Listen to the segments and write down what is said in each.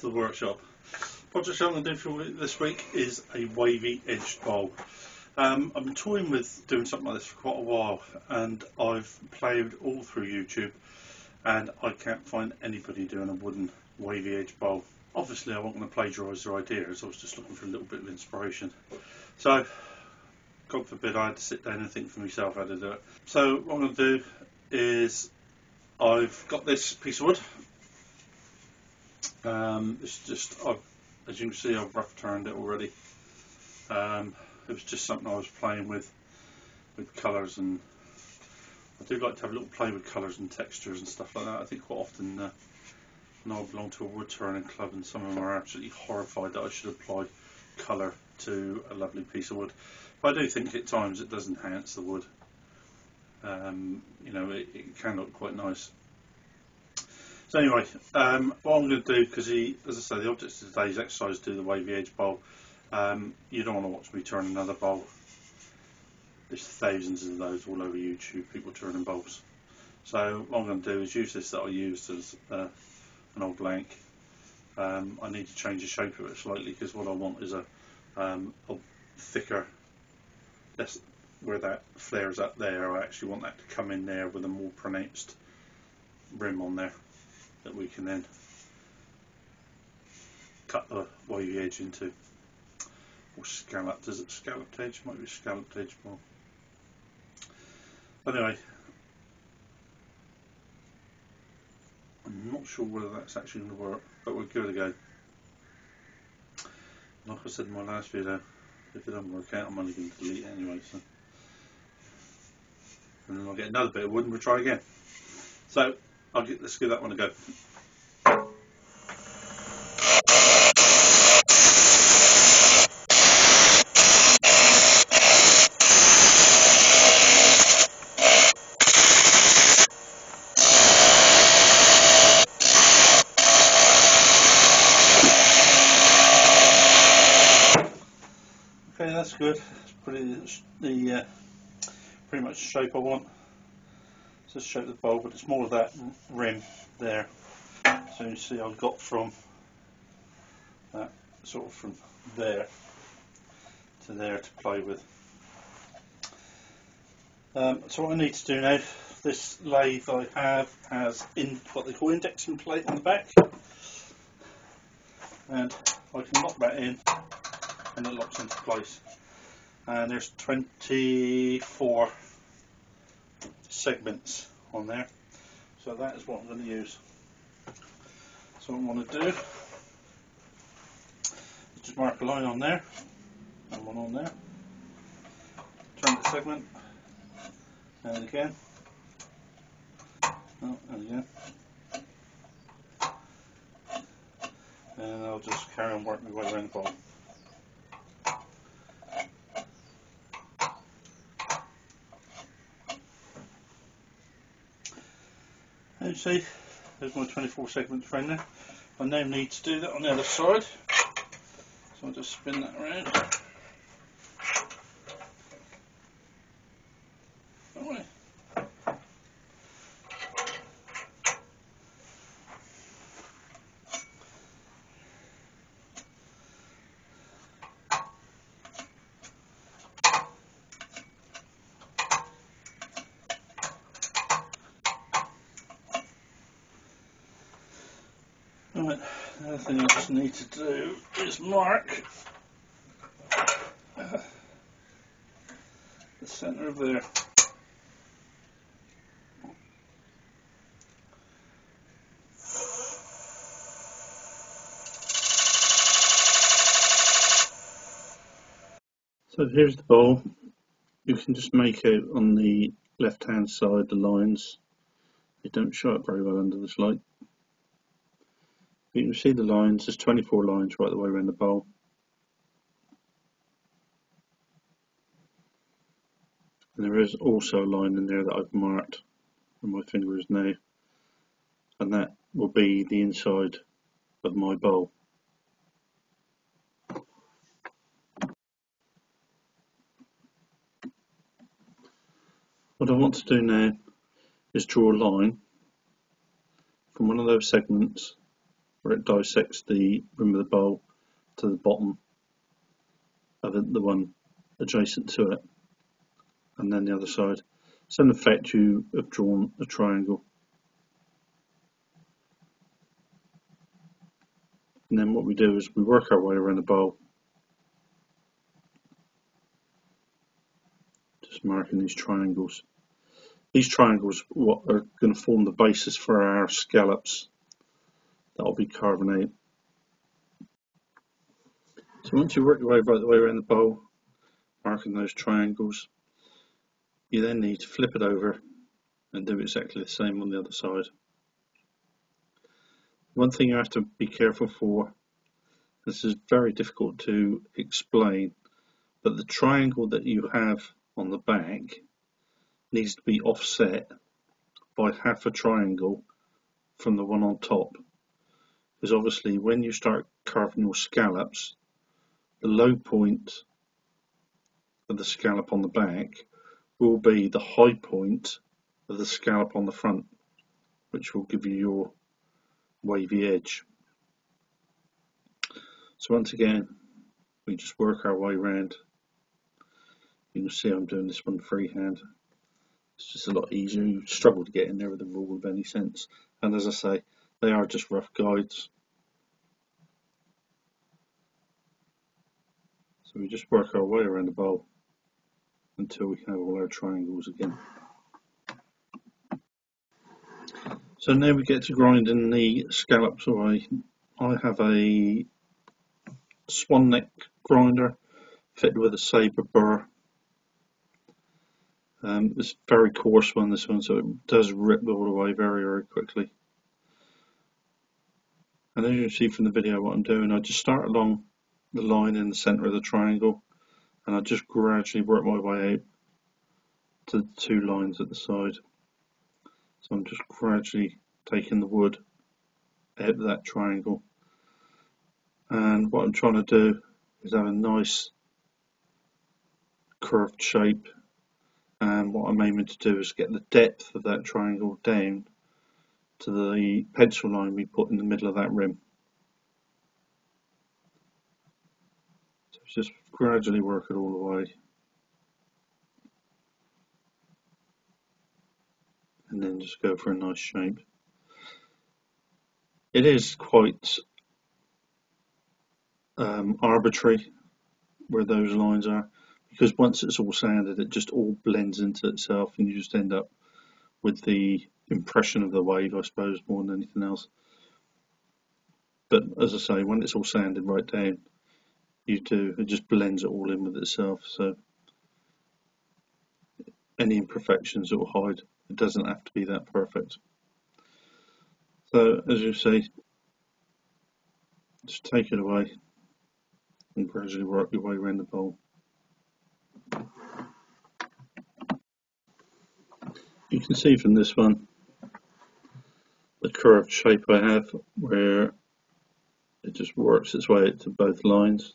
to the workshop. Project I'm going to do for this week is a wavy edged bowl. Um, I've been toying with doing something like this for quite a while and I've played all through YouTube and I can't find anybody doing a wooden wavy edge bowl. Obviously I wasn't going to plagiarise their ideas, I was just looking for a little bit of inspiration. So, God forbid I had to sit down and think for myself how to do it. So what I'm going to do is I've got this piece of wood um, it's just, I've, as you can see, I've rough turned it already. Um, it was just something I was playing with, with colours and I do like to have a little play with colours and textures and stuff like that. I think quite often uh, I belong to a wood turning club and some of them are absolutely horrified that I should apply colour to a lovely piece of wood. But I do think at times it does enhance the wood. Um, you know, it, it can look quite nice. So anyway, um, what I'm going to do, because as I say, the object of today's exercise to do the wavy edge bowl. Um, you don't want to watch me turn another bowl. There's thousands of those all over YouTube, people turning bowls. So what I'm going to do is use this that I used as uh, an old blank. Um, I need to change the shape of it slightly because what I want is a, um, a thicker, that's where that flares up there, I actually want that to come in there with a more pronounced rim on there that we can then cut the wavy edge into or scalloped, is it scalloped edge? Might be scalloped edge more. Anyway, I'm not sure whether that's actually going to work, but we'll give it a go. Like I said in my last video, if it doesn't work out, I'm only going to delete it anyway. So, and then I'll get another bit of wood and we'll try again. So I'll get, let's give that one a go. Okay, that's good. It's pretty the uh, pretty much shape I want just show the bowl, but it's more of that rim there. So you see I've got from that sort of from there to there to play with. Um, so what I need to do now, this lathe I have has in what they call indexing plate on the back and I can lock that in and it locks into place and there's 24 segments on there. So that is what I'm going to use. So what I'm going to do is just mark a line on there and one on there. Turn the segment and again. Oh, and again. And I'll just carry on working my way around the ball. See, there's my 24 segments frame there. I now need to do that on the other side. So I'll just spin that around. Right, the other thing I need to do is mark the centre of there. So here's the bowl. You can just make out on the left hand side the lines. They don't show up very well under this light. You can see the lines, there's 24 lines right the way around the bowl. And there is also a line in there that I've marked where my finger is now. And that will be the inside of my bowl. What I want to do now is draw a line from one of those segments where it dissects the rim of the bowl to the bottom of the one adjacent to it and then the other side. So in effect you have drawn a triangle. And then what we do is we work our way around the bowl. Just marking these triangles. These triangles what are going to form the basis for our scallops that will be carbonate. So once you work your way right the way around the bowl, marking those triangles, you then need to flip it over and do exactly the same on the other side. One thing you have to be careful for, this is very difficult to explain, but the triangle that you have on the back needs to be offset by half a triangle from the one on top. Because obviously when you start carving your scallops, the low point of the scallop on the back will be the high point of the scallop on the front, which will give you your wavy edge. So once again, we just work our way around. You can see I'm doing this one freehand. It's just a lot easier. You struggle to get in there with a rule of any sense. And as I say, they are just rough guides. So we just work our way around the bowl until we can have all our triangles again. So now we get to grinding the scallops away. I have a swan neck grinder fitted with a sabre burr um, it's very coarse one, this one, so it does rip all the way very, very quickly. And as you can see from the video what I'm doing, I just start along the line in the centre of the triangle and I just gradually work my way out to the two lines at the side. So I'm just gradually taking the wood out of that triangle. And what I'm trying to do is have a nice curved shape and what I'm aiming to do is get the depth of that triangle down to the pencil line we put in the middle of that rim. So just gradually work it all the way. And then just go for a nice shape. It is quite um, arbitrary where those lines are because once it's all sanded it just all blends into itself and you just end up with the impression of the wave I suppose more than anything else. But as I say when it's all sanded right down you do it just blends it all in with itself. So any imperfections it will hide it doesn't have to be that perfect. So as you see just take it away and gradually work your way around the bowl. You can see from this one the curved shape I have where it just works its way to both lines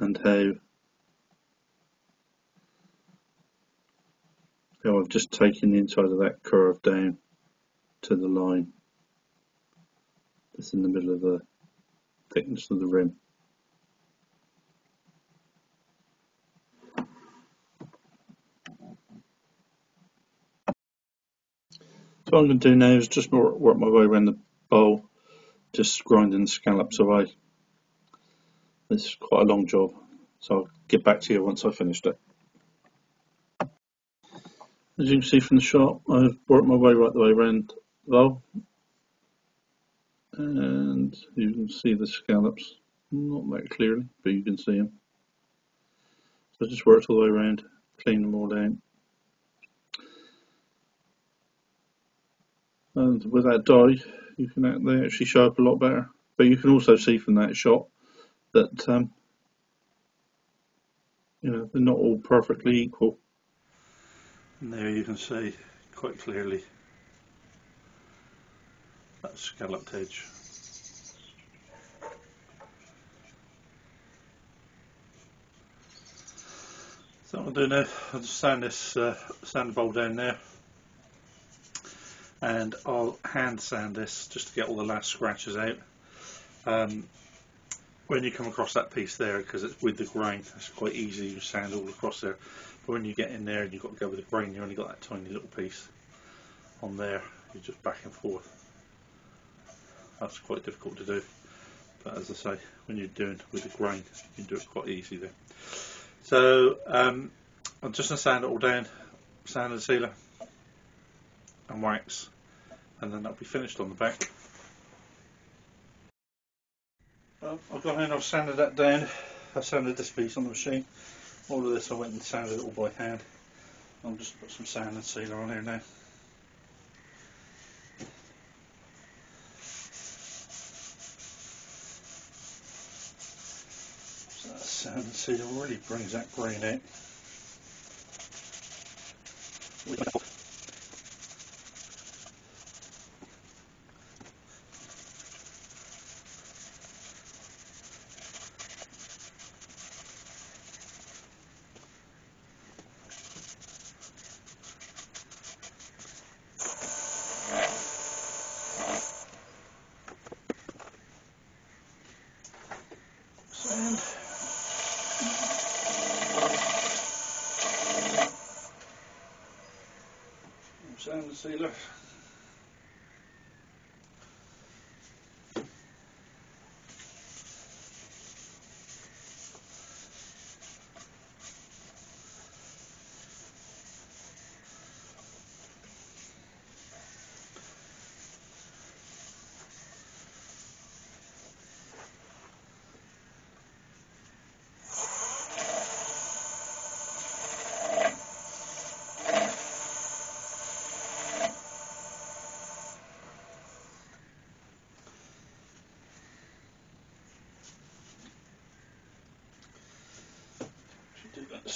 and how how I've just taken the inside of that curve down to the line that's in the middle of the thickness of the rim. So what I'm going to do now is just work my way around the bowl, just grinding the scallops away. This is quite a long job, so I'll get back to you once I've finished it. As you can see from the shot, I've worked my way right the way around the bowl. And you can see the scallops, not that clearly, but you can see them. So I just worked all the way around, clean them all down. And with that dye you can they actually show up a lot better. But you can also see from that shot that um, you know they're not all perfectly equal. And there you can see quite clearly that scalloped edge. So what I'll do now I'll just sand this uh, sand bowl down there and I'll hand sand this just to get all the last scratches out. Um, when you come across that piece there, because it's with the grain, it's quite easy to sand all across there. But when you get in there and you've got to go with the grain, you've only got that tiny little piece on there. You're just back and forth. That's quite difficult to do. But as I say, when you're doing with the grain, you can do it quite easy there. So um, I'm just going to sand it all down, sand and sealer, and wax, and then that'll be finished on the back. Well, I've gone in I've sanded that down. I've sanded this piece on the machine. All of this I went and sanded it all by hand. I'll just put some sand and sealer on here now. So that sand and sealer really brings that grain out. Sand. Sand and sealer.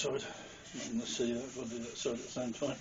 Side. And the I've got to do that side at the same time.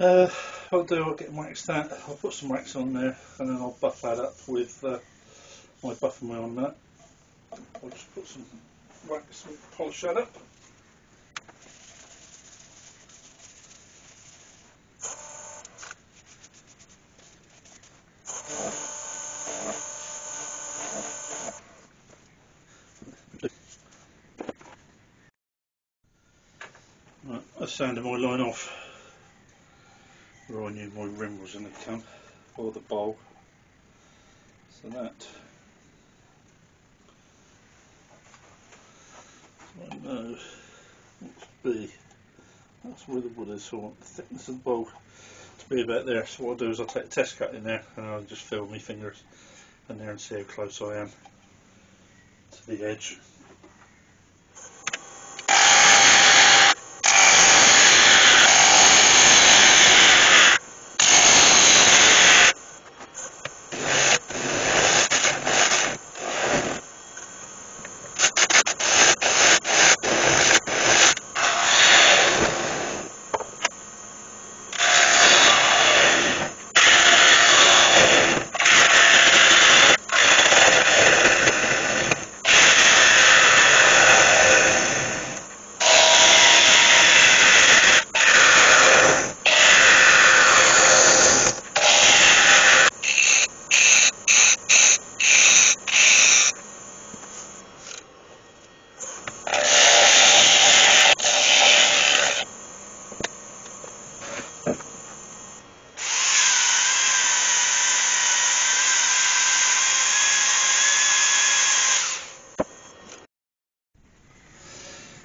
Uh, I'll do, I'll get waxed that, I'll put some wax on there and then I'll buff that up with uh, my buffer wheel on that. I'll just put some wax and polish that up. Right, I sanded my line off I knew my rim was going to come, or the bowl. So that so I know what to be. That's where the wood is, so I want the thickness of the bowl to be about there. So what I'll do is I'll take a test cut in there and I'll just feel my fingers in there and see how close I am to the edge.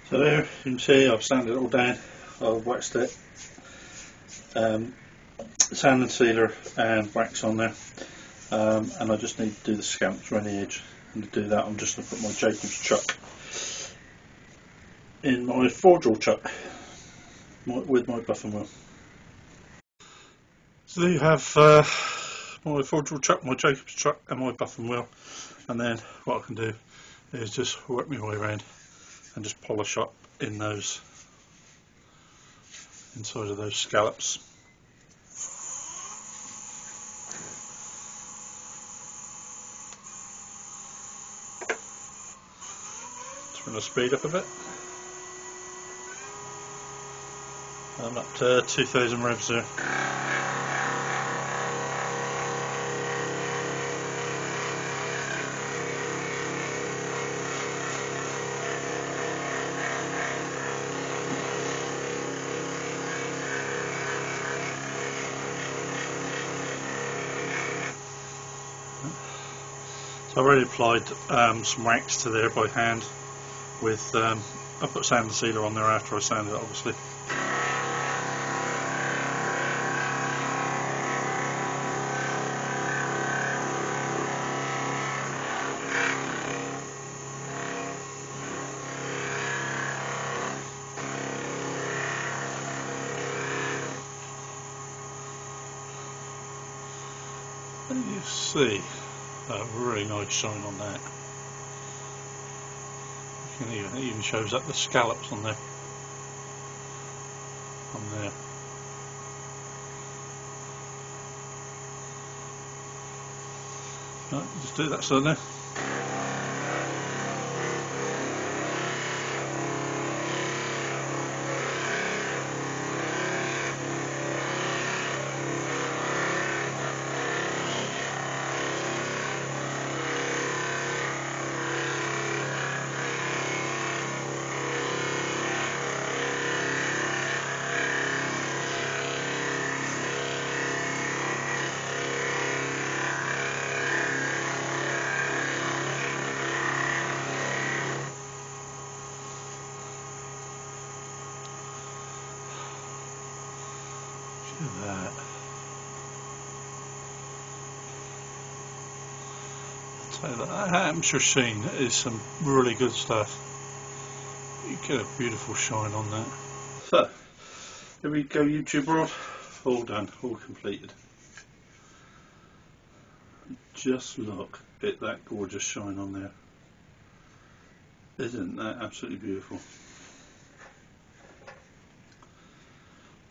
So there you can see I've sanded it all down, I've waxed it, um, sand and sealer and wax on there um, and I just need to do the scamps around the edge and to do that I'm just going to put my Jacobs chuck in my four chuck my, with my buff and wheel. So there you have uh, my four chuck, my Jacobs chuck and my buff and wheel and then what I can do is just work my way around and just polish up in those inside of those scallops. Turn the speed up a bit. I'm up to 2000 revs there. So I've already applied um, some wax to there by hand with, um, I put sand and sealer on there after I sanded it obviously. You see really nice on that. Even, it even shows up the scallops on there. On there. Right, just do that so Hampshire sheen is some really good stuff. You get a beautiful shine on that. So, here we go YouTube world. All done, all completed. Just look at that gorgeous shine on there. Isn't that absolutely beautiful?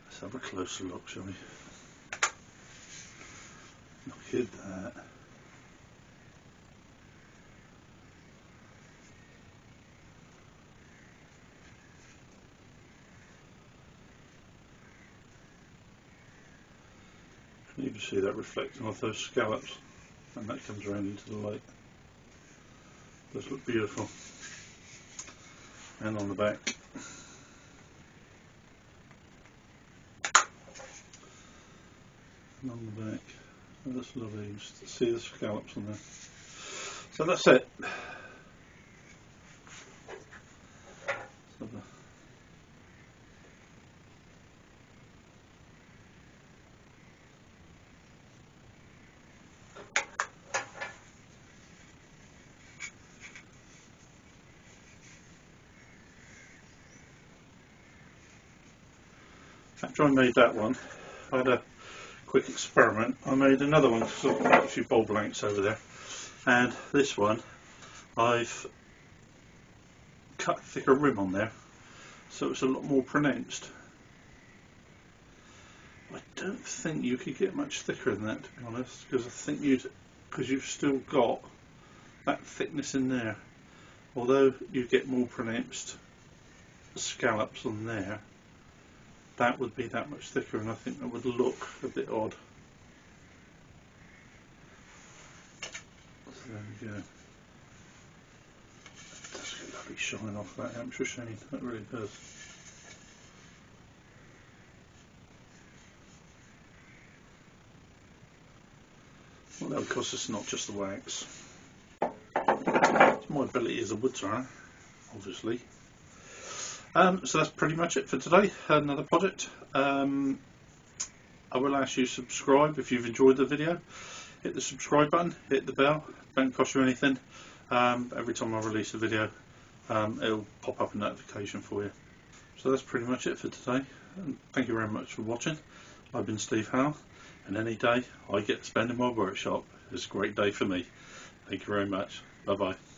Let's have a closer look, shall we? Look at that. Can see that reflecting off those scallops and that comes around into the light. Does look beautiful. And on the back. And on the back. Oh, that's lovely. You just see the scallops on there. So that's it. After I made that one, I had a quick experiment. I made another one, so I've got a few bowl blanks over there, and this one I've cut a thicker rim on there, so it's a lot more pronounced. I don't think you could get much thicker than that, to be honest, because I think you'd, because you've still got that thickness in there. Although you get more pronounced scallops on there, that would be that much thicker and I think that would look a bit odd. So there we go. Does get lovely shine off that Hampshire sheen, that really does. Well, of course it's not just the wax. It's my ability as a wood turner, obviously. Um, so that's pretty much it for today. Another project. Um, I will ask you to subscribe if you've enjoyed the video. Hit the subscribe button, hit the bell, don't cost you anything. Um, every time I release a video, um, it'll pop up a notification for you. So that's pretty much it for today. And thank you very much for watching. I've been Steve Howell, and any day I get to spend in my workshop is a great day for me. Thank you very much. Bye bye.